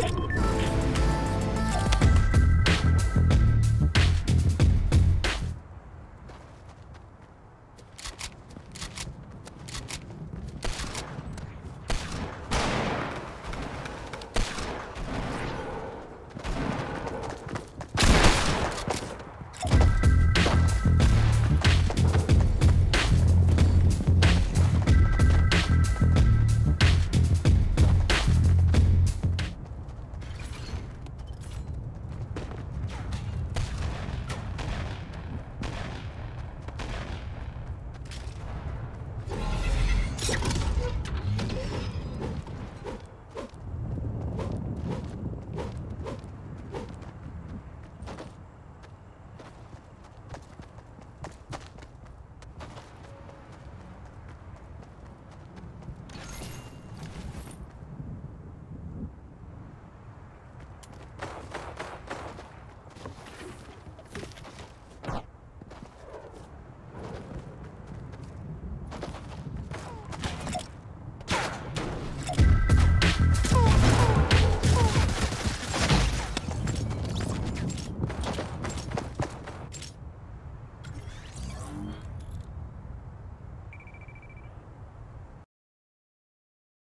Okay.